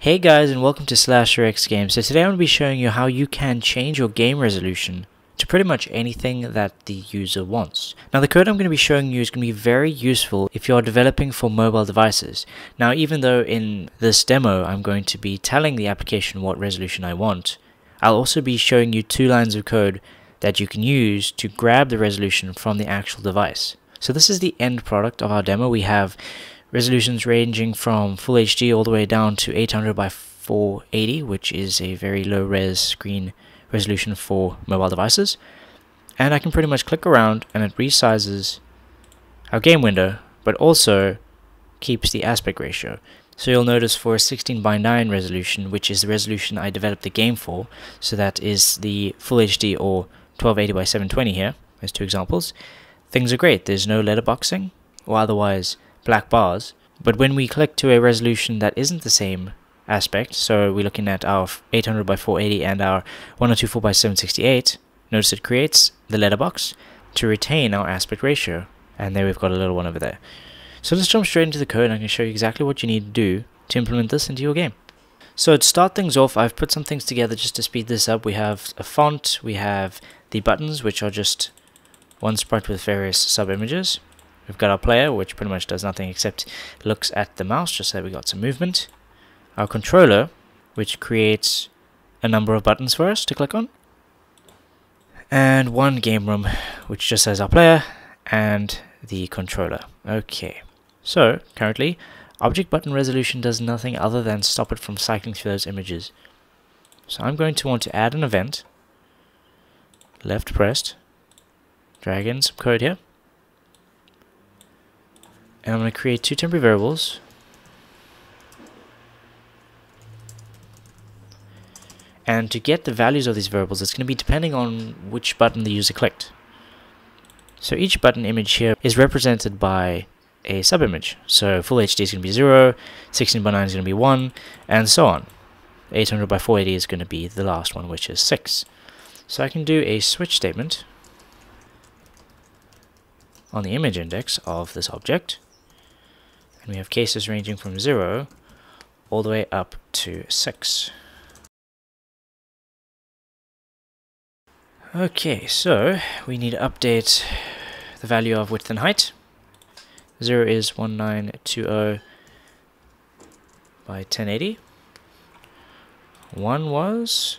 Hey guys and welcome to Slasher X Games. So today I'm going to be showing you how you can change your game resolution to pretty much anything that the user wants. Now the code I'm going to be showing you is going to be very useful if you're developing for mobile devices. Now even though in this demo I'm going to be telling the application what resolution I want, I'll also be showing you two lines of code that you can use to grab the resolution from the actual device. So this is the end product of our demo. We have resolutions ranging from Full HD all the way down to 800 by 480, which is a very low res screen resolution for mobile devices. And I can pretty much click around and it resizes our game window, but also keeps the aspect ratio. So you'll notice for a 16 by 9 resolution, which is the resolution I developed the game for, so that is the Full HD or 1280 by 720 here, as two examples, things are great. There's no letterboxing or otherwise black bars. But when we click to a resolution that isn't the same aspect, so we're looking at our 800 by 480 and our 1024 by 768, notice it creates the letterbox to retain our aspect ratio. And there we've got a little one over there. So let's jump straight into the code and I can show you exactly what you need to do to implement this into your game. So to start things off, I've put some things together just to speed this up. We have a font, we have the buttons, which are just one sprite with various sub-images. We've got our player, which pretty much does nothing except looks at the mouse, just so we got some movement. Our controller, which creates a number of buttons for us to click on. And one game room, which just says our player and the controller. Okay, so currently, object button resolution does nothing other than stop it from cycling through those images. So I'm going to want to add an event, left pressed, drag in some code here, and I'm going to create two temporary variables. And to get the values of these variables, it's going to be depending on which button the user clicked. So each button image here is represented by a subimage. So full HD is going to be 0, 16 by 9 is going to be 1, and so on. 800 by 480 is going to be the last one, which is 6. So I can do a switch statement on the image index of this object and we have cases ranging from 0 all the way up to 6. Okay, so we need to update the value of width and height. 0 is 1920 by 1080. 1 was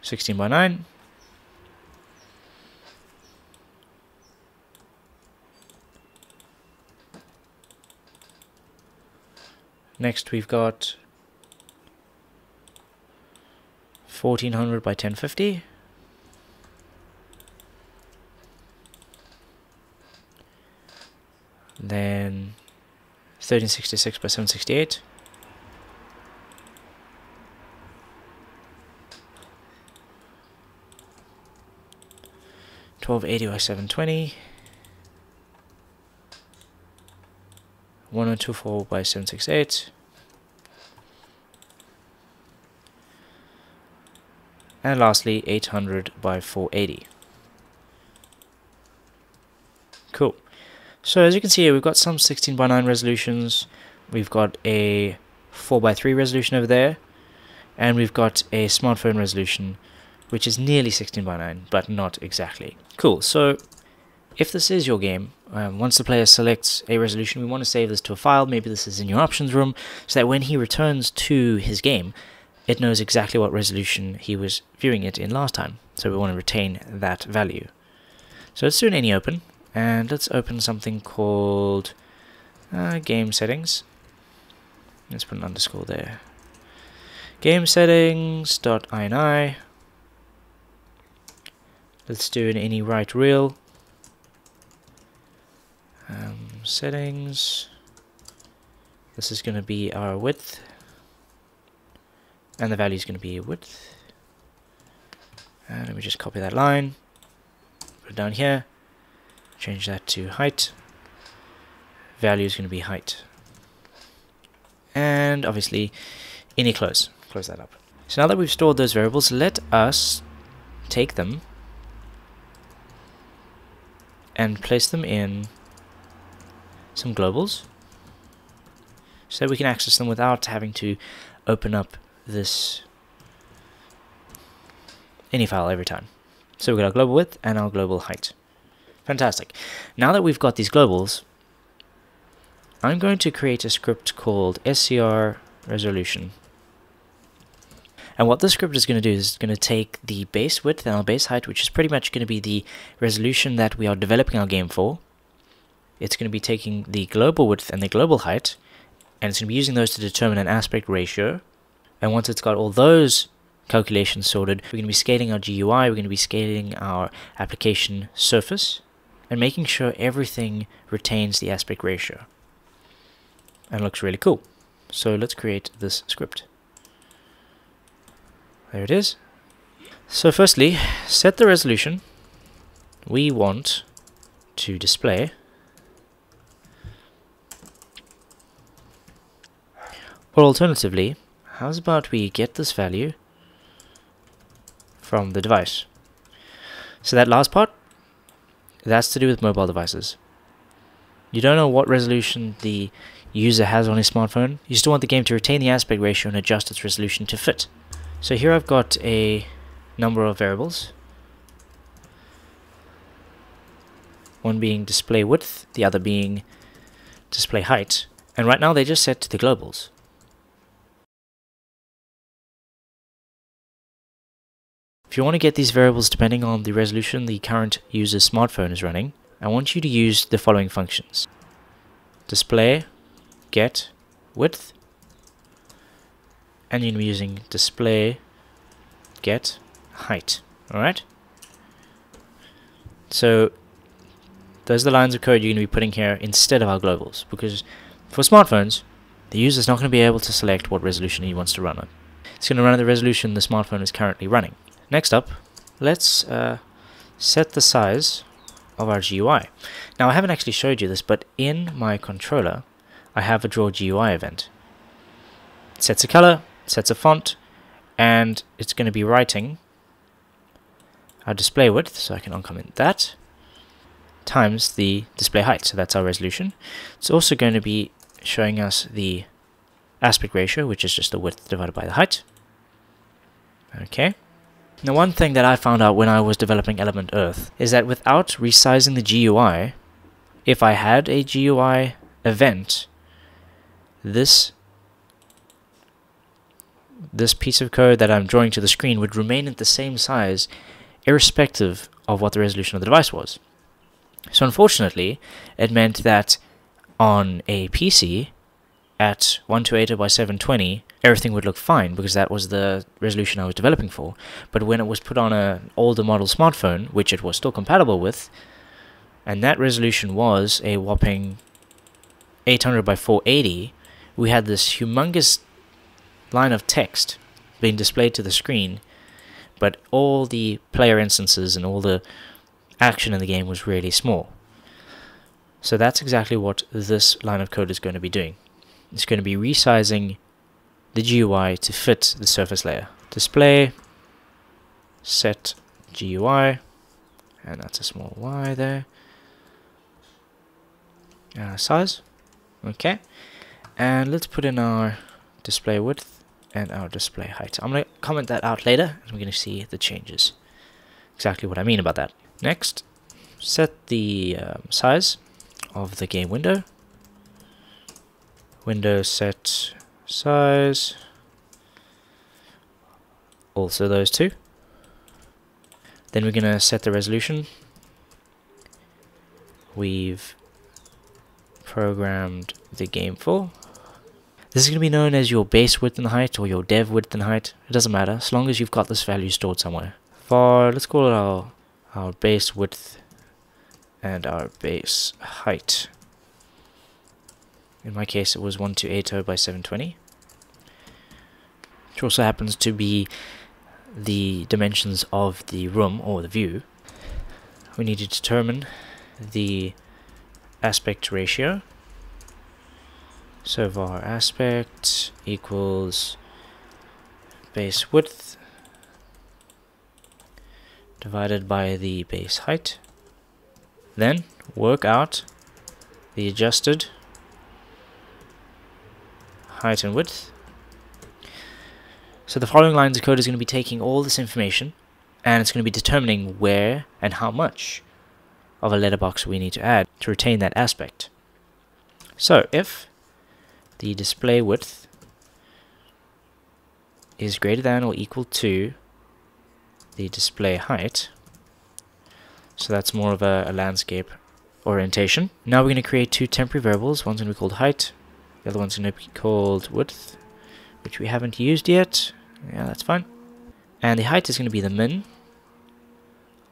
16 by 9. Next we've got 1400 by 1050. Then 1366 by 768. Twelve eighty by seven twenty. 1024 by 768 and lastly 800 by 480 cool. So as you can see here we've got some 16 by 9 resolutions. We've got a 4 by 3 resolution over there. And we've got a smartphone resolution which is nearly 16 by 9 but not exactly. Cool. So if this is your game, um, once the player selects a resolution, we want to save this to a file. Maybe this is in your options room, so that when he returns to his game, it knows exactly what resolution he was viewing it in last time. So we want to retain that value. So let's do an ini open, and let's open something called uh, game settings. Let's put an underscore there. Game settings ini. Let's do an ini write real um, settings. This is going to be our width. And the value is going to be width. And let me just copy that line. Put it down here. Change that to height. Value is going to be height. And obviously ini close close that up. So now that we've stored those variables let us take them and place them in some globals so we can access them without having to open up this ini file every time. So we've got our global width and our global height. Fantastic. Now that we've got these globals, I'm going to create a script called scr resolution. And what this script is going to do is it's going to take the base width and our base height, which is pretty much going to be the resolution that we are developing our game for. It's going to be taking the global width and the global height, and it's going to be using those to determine an aspect ratio. And once it's got all those calculations sorted, we're going to be scaling our GUI, we're going to be scaling our application surface, and making sure everything retains the aspect ratio. And looks really cool. So let's create this script. There it is. So firstly, set the resolution. We want to display Or alternatively, how's about we get this value from the device? So that last part, that's to do with mobile devices. You don't know what resolution the user has on his smartphone. You still want the game to retain the aspect ratio and adjust its resolution to fit. So here I've got a number of variables. One being display width, the other being display height. And right now they're just set to the globals. If you want to get these variables depending on the resolution the current user's smartphone is running, I want you to use the following functions. Display, get, width, and you're using display get height alright? So those are the lines of code you're going to be putting here instead of our globals because for smartphones the user is not going to be able to select what resolution he wants to run on. It's going to run at the resolution the smartphone is currently running next up let's uh, set the size of our GUI now I haven't actually showed you this but in my controller I have a draw GUI event it sets a color sets a font, and it's going to be writing our display width, so I can uncomment that, times the display height, so that's our resolution. It's also going to be showing us the aspect ratio, which is just the width divided by the height. Okay. Now one thing that I found out when I was developing Element Earth is that without resizing the GUI, if I had a GUI event, this this piece of code that I'm drawing to the screen would remain at the same size irrespective of what the resolution of the device was. So unfortunately, it meant that on a PC at 1280 by 720, everything would look fine because that was the resolution I was developing for. But when it was put on an older model smartphone, which it was still compatible with, and that resolution was a whopping 800 by 480, we had this humongous line of text being displayed to the screen, but all the player instances and all the action in the game was really small. So that's exactly what this line of code is going to be doing. It's going to be resizing the GUI to fit the surface layer. Display, set GUI, and that's a small y there. Uh, size, okay. And let's put in our display width and our display height. I'm going to comment that out later, and we're going to see the changes. Exactly what I mean about that. Next, set the um, size of the game window. Window set size. Also those two. Then we're going to set the resolution. We've programmed the game for this is going to be known as your base width and height or your dev width and height. It doesn't matter, as long as you've got this value stored somewhere. For, let's call it our, our base width and our base height. In my case, it was 1280 by 720. Which also happens to be the dimensions of the room or the view. We need to determine the aspect ratio so var aspect equals base width divided by the base height. Then work out the adjusted height and width. So the following lines of code is going to be taking all this information and it's going to be determining where and how much of a letterbox we need to add to retain that aspect. So if the display width is greater than or equal to the display height, so that's more of a, a landscape orientation. Now we're going to create two temporary variables. One's going to be called height, the other one's going to be called width, which we haven't used yet. Yeah, that's fine. And the height is going to be the min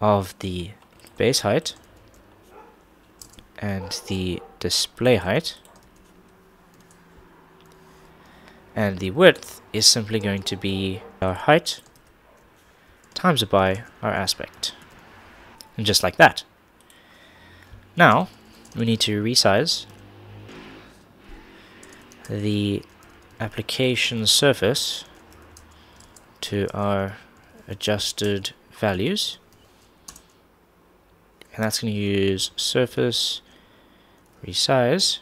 of the base height and the display height. And the width is simply going to be our height times by our aspect. And just like that. Now, we need to resize the application surface to our adjusted values. And that's going to use surface resize.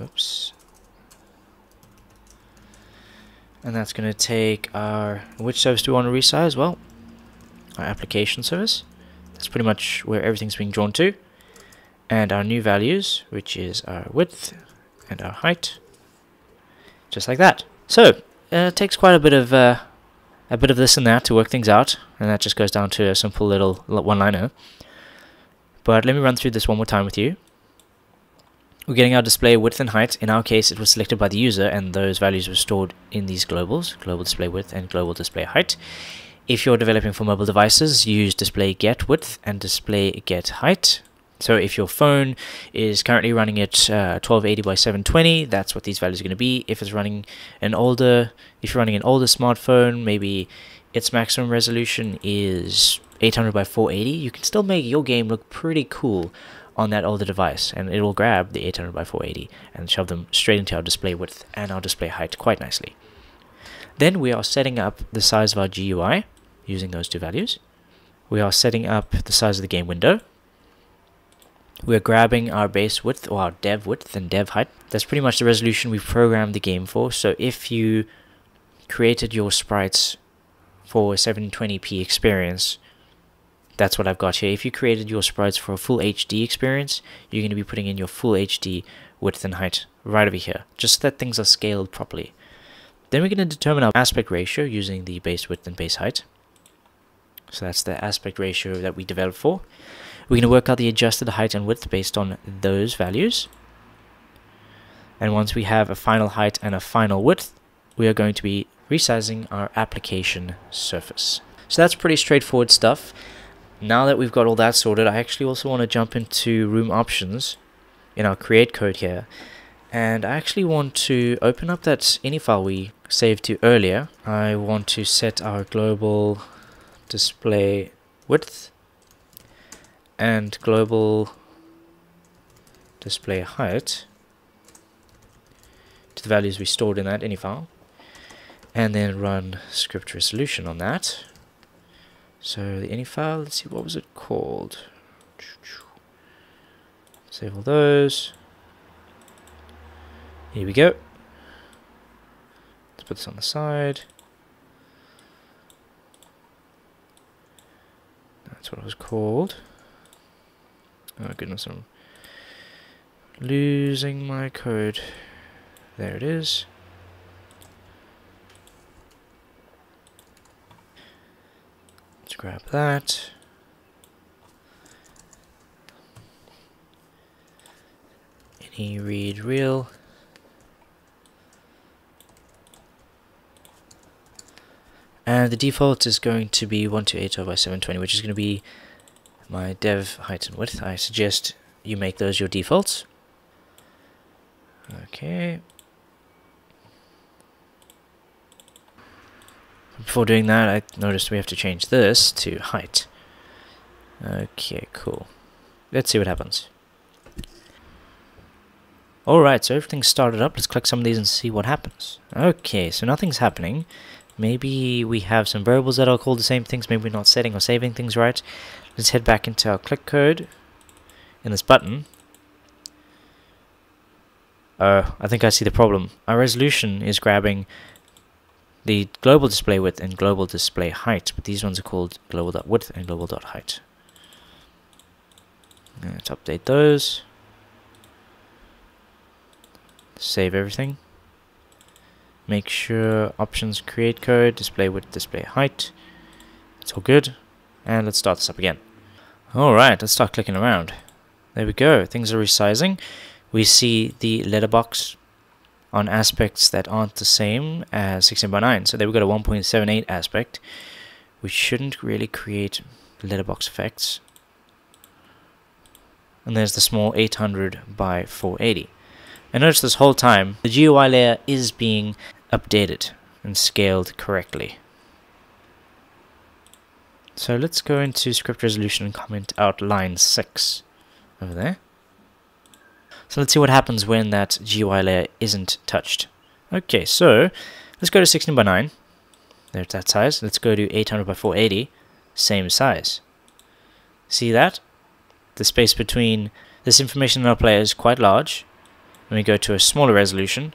Oops. And that's going to take our which surface do we want to resize? Well our application surface that's pretty much where everything's being drawn to. And our new values which is our width and our height just like that so uh, it takes quite a bit of uh, a bit of this and that to work things out and that just goes down to a simple little one-liner but let me run through this one more time with you we're getting our display width and height. In our case, it was selected by the user, and those values were stored in these globals, global display width and global display height. If you're developing for mobile devices, use display get width and display get height. So if your phone is currently running at uh, 1280 by 720, that's what these values are going to be. If it's running an older, if you're running an older smartphone, maybe its maximum resolution is 800 by 480, you can still make your game look pretty cool on that older device and it will grab the 800 by 480 and shove them straight into our display width and our display height quite nicely. Then we are setting up the size of our GUI using those two values. We are setting up the size of the game window. We're grabbing our base width or our dev width and dev height. That's pretty much the resolution we've programmed the game for. So if you created your sprites for a 720p experience, that's what I've got here. If you created your sprites for a full HD experience, you're going to be putting in your full HD width and height right over here, just so that things are scaled properly. Then we're going to determine our aspect ratio using the base width and base height. So that's the aspect ratio that we developed for. We're going to work out the adjusted height and width based on those values. And once we have a final height and a final width, we are going to be resizing our application surface. So that's pretty straightforward stuff now that we've got all that sorted, I actually also want to jump into room options in our create code here. And I actually want to open up that ini file we saved to earlier. I want to set our global display width and global display height to the values we stored in that ini file and then run script resolution on that so the ini file, let's see, what was it called? Save all those. Here we go. Let's put this on the side. That's what it was called. Oh goodness, I'm losing my code. There it is. Let's grab that. Ini read real. And the default is going to be 1280 by 720, which is going to be my dev height and width. I suggest you make those your defaults. Okay. Before doing that, I noticed we have to change this to height. Okay, cool. Let's see what happens. Alright, so everything's started up. Let's click some of these and see what happens. Okay, so nothing's happening. Maybe we have some variables that are called the same things. Maybe we're not setting or saving things right. Let's head back into our click code in this button. Oh, I think I see the problem. Our resolution is grabbing the global display width and global display height, but these ones are called global dot width and global dot height. Let's update those. Save everything. Make sure options create code, display width, display height. It's all good. And let's start this up again. Alright, let's start clicking around. There we go, things are resizing. We see the letterbox on aspects that aren't the same as 16 by 9. So there we've got a 1.78 aspect, which shouldn't really create letterbox effects. And there's the small 800 by 480. And notice this whole time, the GUI layer is being updated and scaled correctly. So let's go into script resolution and comment out line 6 over there. So let's see what happens when that GUI layer isn't touched. Okay, so let's go to 16 by 9. There's that size. Let's go to 800 by 480. Same size. See that? The space between this information in our player is quite large. When we go to a smaller resolution,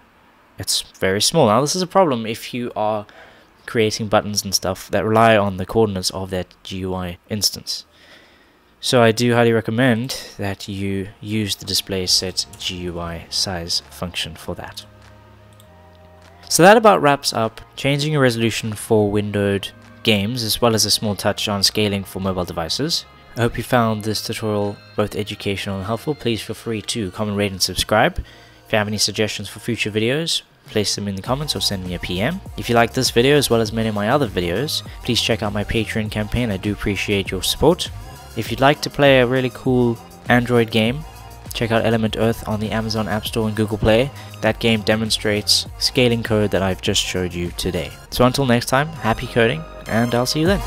it's very small. Now this is a problem if you are creating buttons and stuff that rely on the coordinates of that GUI instance. So I do highly recommend that you use the display set GUI size function for that. So that about wraps up changing your resolution for windowed games as well as a small touch on scaling for mobile devices. I hope you found this tutorial both educational and helpful. Please feel free to comment, rate and subscribe. If you have any suggestions for future videos, place them in the comments or send me a PM. If you like this video as well as many of my other videos, please check out my Patreon campaign. I do appreciate your support. If you'd like to play a really cool Android game, check out Element Earth on the Amazon App Store and Google Play. That game demonstrates scaling code that I've just showed you today. So until next time, happy coding, and I'll see you then.